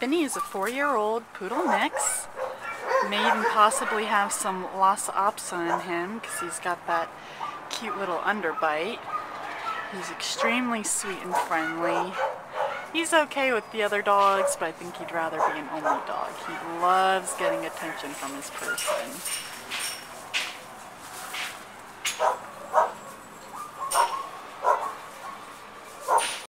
Vinnie is a four-year-old poodle mix. May even possibly have some Lhasa Apso in him because he's got that cute little underbite. He's extremely sweet and friendly. He's okay with the other dogs, but I think he'd rather be an only dog. He loves getting attention from his person.